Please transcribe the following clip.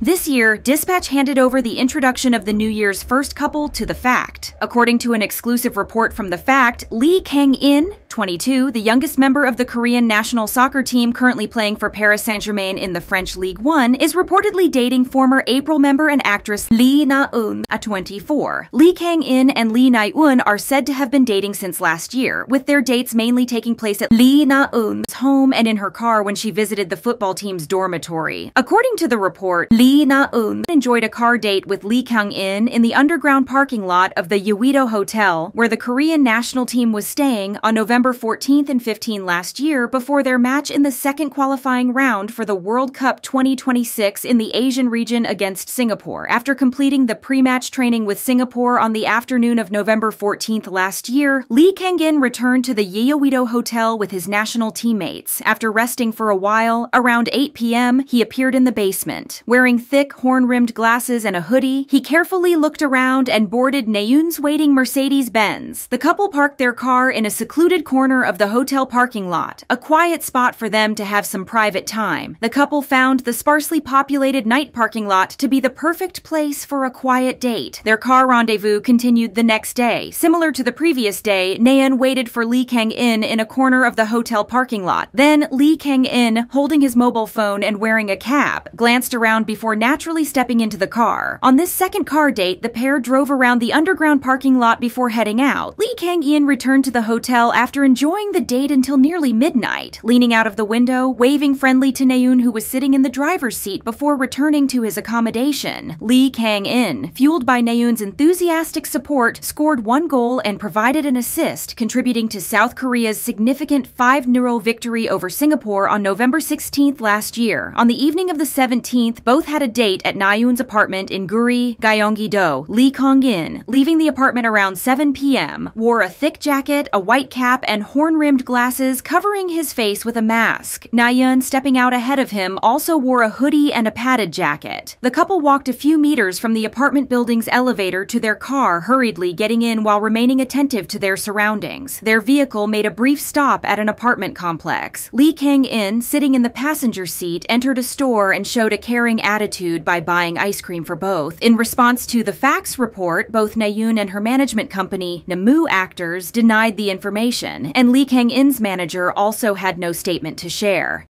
This year, Dispatch handed over the introduction of the New Year's first couple to The Fact. According to an exclusive report from The Fact, Lee Kang-in, 22, the youngest member of the Korean national soccer team currently playing for Paris Saint-Germain in the French League One, is reportedly dating former April member and actress Lee Na-eun at 24. Lee Kang-in and Lee Na-eun are said to have been dating since last year, with their dates mainly taking place at Lee Na-eun's home and in her car when she visited the football team's dormitory. According to the report, Lee Na-eun enjoyed a car date with Lee Kang-in in the underground parking lot of the Yeouido Hotel, where the Korean national team was staying on November November 14th and 15 last year before their match in the second qualifying round for the World Cup 2026 in the Asian region against Singapore. After completing the pre-match training with Singapore on the afternoon of November 14th last year, Lee Kang-in returned to the Yeouido Hotel with his national teammates. After resting for a while, around 8 p.m., he appeared in the basement. Wearing thick, horn-rimmed glasses and a hoodie, he carefully looked around and boarded Na-eun's waiting Mercedes-Benz. The couple parked their car in a secluded corner of the hotel parking lot, a quiet spot for them to have some private time. The couple found the sparsely populated night parking lot to be the perfect place for a quiet date. Their car rendezvous continued the next day. Similar to the previous day, Na-eun waited for Lee Kang-in in a corner of the hotel parking lot. Then Lee Kang-in, holding his mobile phone and wearing a cap, glanced around before naturally stepping into the car. On this second car date, the pair drove around the underground parking lot before heading out. Lee Kang-in returned to the hotel after enjoying the date until nearly midnight, leaning out of the window, waving friendly to Na-eun who was sitting in the driver's seat before returning to his accommodation. Lee Kang-in, fueled by Na-eun's enthusiastic support, scored one goal and provided an assist, contributing to South Korea's significant 5-0 victory over Singapore on November 16th last year. On the evening of the 17th, both had a date at Na-eun's apartment in Guri, Gyeonggi-do. Lee Kang-in, leaving the apartment around 7 p.m., wore a thick jacket, a white cap, and horn-rimmed glasses covering his face with a mask. Na-eun, stepping out ahead of him, also wore a hoodie and a padded jacket. The couple walked a few meters from the apartment building's elevator to their car, hurriedly getting in while remaining attentive to their surroundings. Their vehicle made a brief stop at an apartment complex. Lee Kang-in, sitting in the passenger seat, entered a store and showed a caring attitude by buying ice cream for both. In response to the Fact's report, both Na-eun and her management company, Namu Actors, denied the information and Lee Kang-in's manager also had no statement to share.